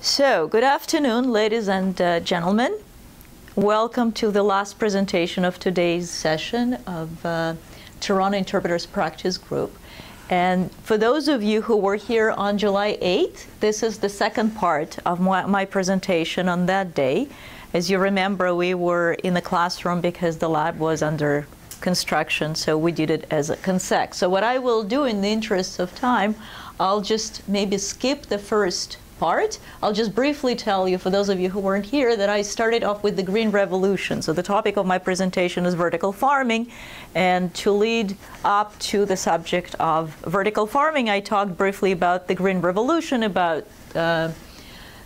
So, good afternoon, ladies and uh, gentlemen. Welcome to the last presentation of today's session of uh, Toronto Interpreters Practice Group. And for those of you who were here on July 8th, this is the second part of my, my presentation on that day. As you remember, we were in the classroom because the lab was under construction, so we did it as a consec. So what I will do in the interest of time, I'll just maybe skip the first part. I'll just briefly tell you, for those of you who weren't here, that I started off with the Green Revolution. So the topic of my presentation is vertical farming. And to lead up to the subject of vertical farming, I talked briefly about the Green Revolution, about uh,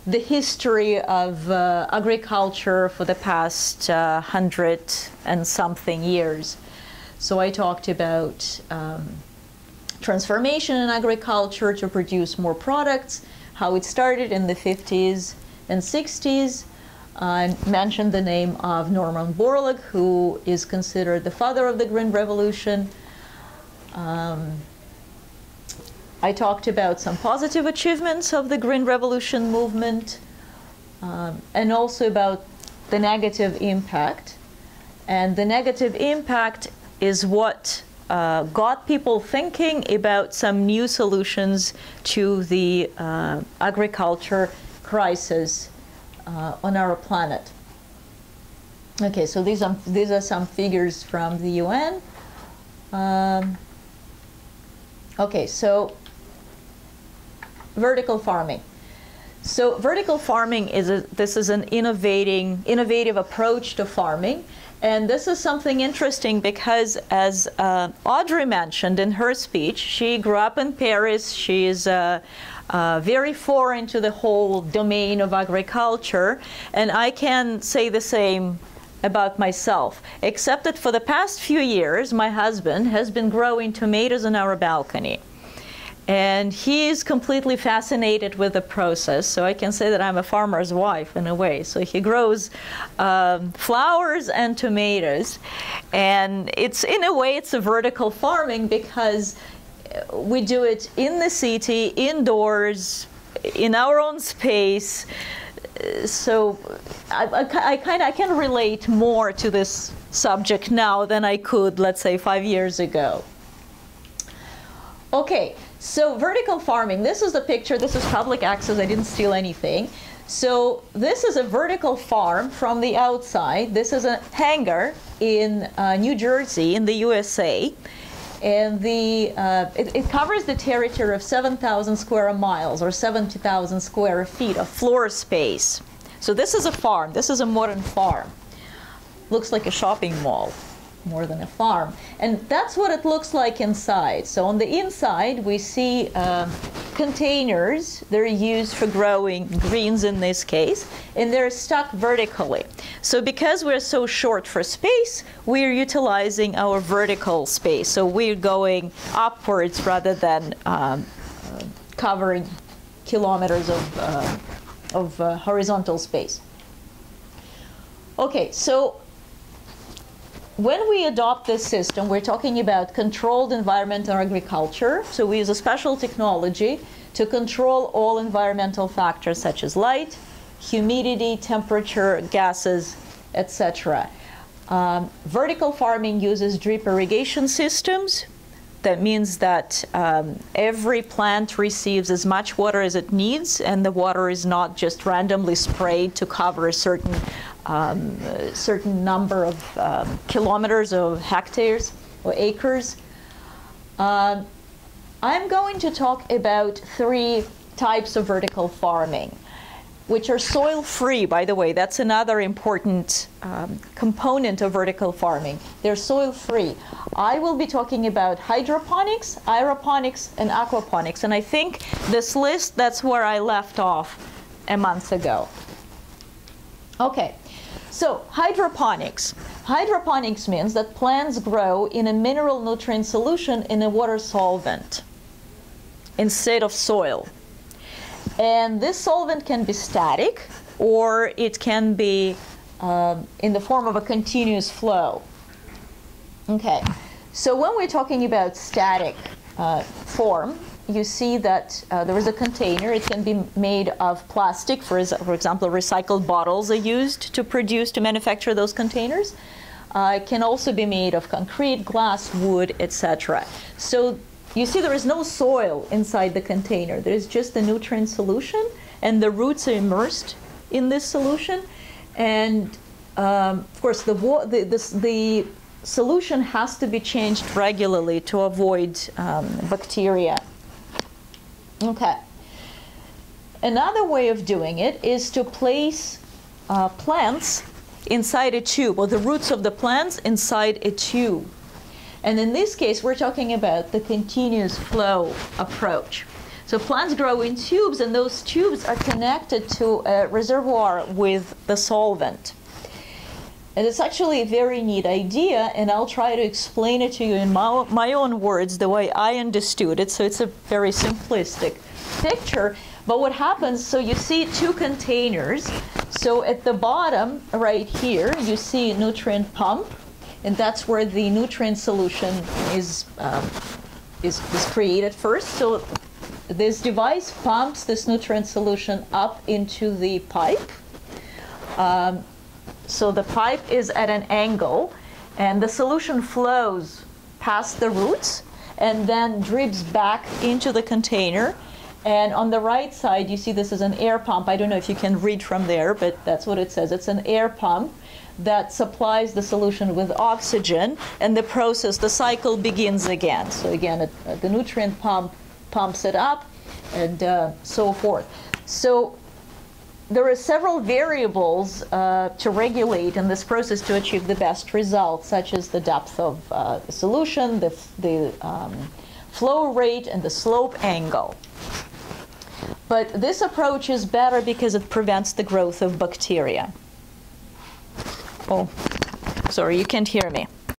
the history of uh, agriculture for the past uh, hundred and something years. So I talked about um, transformation in agriculture to produce more products, how it started in the 50s and 60s. I mentioned the name of Norman Borlaug, who is considered the father of the Green Revolution. Um, I talked about some positive achievements of the Green Revolution movement um, and also about the negative impact. And the negative impact is what uh, got people thinking about some new solutions to the uh, agriculture crisis uh, on our planet. Okay, so these are, these are some figures from the UN. Um, okay, so vertical farming. So vertical farming is a, this is an innovating, innovative approach to farming. And this is something interesting because, as uh, Audrey mentioned in her speech, she grew up in Paris. She is uh, uh, very foreign to the whole domain of agriculture. And I can say the same about myself, except that for the past few years, my husband has been growing tomatoes on our balcony. And he is completely fascinated with the process. So I can say that I'm a farmer's wife in a way. So he grows um, flowers and tomatoes. And it's, in a way, it's a vertical farming because we do it in the city, indoors, in our own space. So I, I, I kind of I can relate more to this subject now than I could, let's say, five years ago. Okay, so vertical farming, this is the picture, this is public access, I didn't steal anything. So this is a vertical farm from the outside. This is a hangar in uh, New Jersey in the USA. And the, uh, it, it, covers the territory of 7,000 square miles or 70,000 square feet of floor space. So this is a farm. This is a modern farm. Looks like a shopping mall more than a farm. And that's what it looks like inside. So on the inside, we see um, containers. They're used for growing greens in this case, and they're stuck vertically. So because we're so short for space, we're utilizing our vertical space. So we're going upwards rather than um, uh, covering kilometers of, uh, of uh, horizontal space. Okay, so when we adopt this system, we're talking about controlled environmental agriculture. So we use a special technology to control all environmental factors such as light, humidity, temperature, gases, etc. Um, vertical farming uses drip irrigation systems. That means that um, every plant receives as much water as it needs, and the water is not just randomly sprayed to cover a certain um, a certain number of um, kilometers or hectares or acres. Uh, I'm going to talk about three types of vertical farming, which are soil free, by the way. That's another important um, component of vertical farming. They're soil free. I will be talking about hydroponics, aeroponics, and aquaponics. And I think this list, that's where I left off a month ago. Okay. So hydroponics. Hydroponics means that plants grow in a mineral nutrient solution in a water solvent instead of soil. And this solvent can be static or it can be um, in the form of a continuous flow. Okay, so when we're talking about static uh, form, you see that uh, there is a container. It can be made of plastic. For, for example, recycled bottles are used to produce, to manufacture those containers. Uh, it can also be made of concrete, glass, wood, etc. So you see there is no soil inside the container. There is just a nutrient solution, and the roots are immersed in this solution. And um, of course, the, the, the solution has to be changed regularly to avoid um, bacteria. Okay. Another way of doing it is to place uh, plants inside a tube, or the roots of the plants inside a tube. And in this case, we're talking about the continuous flow approach. So plants grow in tubes, and those tubes are connected to a reservoir with the solvent. And it's actually a very neat idea, and I'll try to explain it to you in my, my own words, the way I understood it. So it's a very simplistic picture. But what happens, so you see two containers. So at the bottom, right here, you see a nutrient pump, and that's where the nutrient solution is, um, is, is created first. So this device pumps this nutrient solution up into the pipe. Um, so the pipe is at an angle, and the solution flows past the roots and then drips back into the container. And on the right side, you see this is an air pump. I don't know if you can read from there, but that's what it says. It's an air pump that supplies the solution with oxygen, and the process, the cycle begins again. So again, it, the nutrient pump pumps it up, and uh, so forth. So there are several variables uh, to regulate in this process to achieve the best results, such as the depth of uh, the solution, the, the um, flow rate, and the slope angle. But this approach is better because it prevents the growth of bacteria. Oh, sorry, you can't hear me.